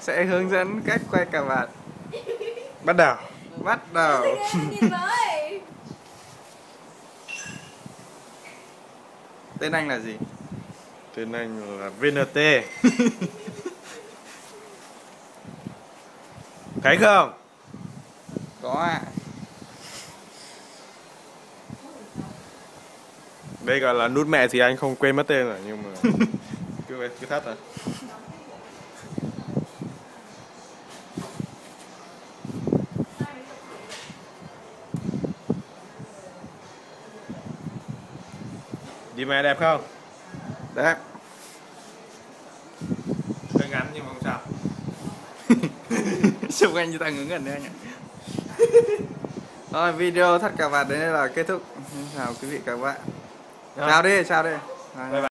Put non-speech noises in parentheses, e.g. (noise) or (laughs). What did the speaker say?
sẽ hướng dẫn cách quay cà vạt. Bắt đầu. Bắt đầu. Tên anh là gì? Tên anh là VNT (laughs) thấy không? Có ạ. Đây gọi là nút mẹ thì anh không quên mất tên rồi nhưng mà (laughs) cứ cứ thắt rồi (laughs) đi mẹ đẹp không? Đẹp. Hơi ngắn nhưng mà không sao. (laughs) Chụp anh như ta ngứng gần đấy anh ạ. Rồi video thắt cà vạt đến đây là kết thúc. Chào quý vị các bạn. Chào đi chào đi. Bye bye.